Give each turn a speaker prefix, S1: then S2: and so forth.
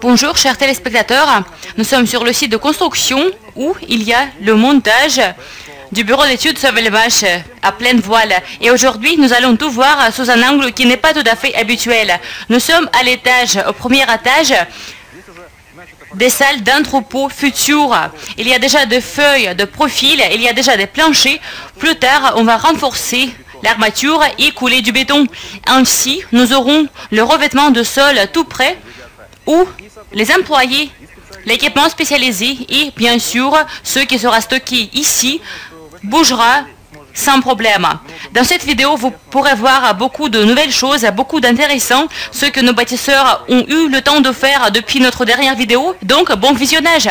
S1: Bonjour chers téléspectateurs, nous sommes sur le site de construction où il y a le montage du bureau d'études Sauvelmache à pleine voile. Et aujourd'hui, nous allons tout voir sous un angle qui n'est pas tout à fait habituel. Nous sommes à l'étage, au premier étage, des salles d'entrepôt futures. Il y a déjà des feuilles de profil, il y a déjà des planchers. Plus tard, on va renforcer l'armature et couler du béton. Ainsi, nous aurons le revêtement de sol tout prêt où les employés, l'équipement spécialisé et bien sûr ce qui sera stocké ici bougera sans problème. Dans cette vidéo, vous pourrez voir beaucoup de nouvelles choses, beaucoup d'intéressants, ce que nos bâtisseurs ont eu le temps de faire depuis notre dernière vidéo. Donc, bon visionnage